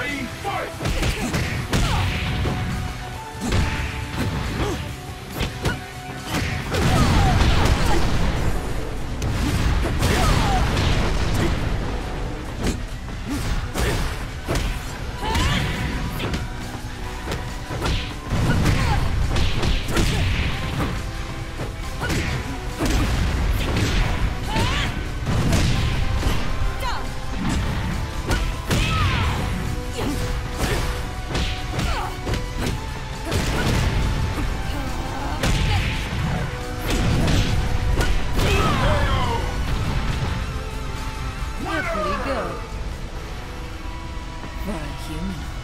Ready, fight! 平民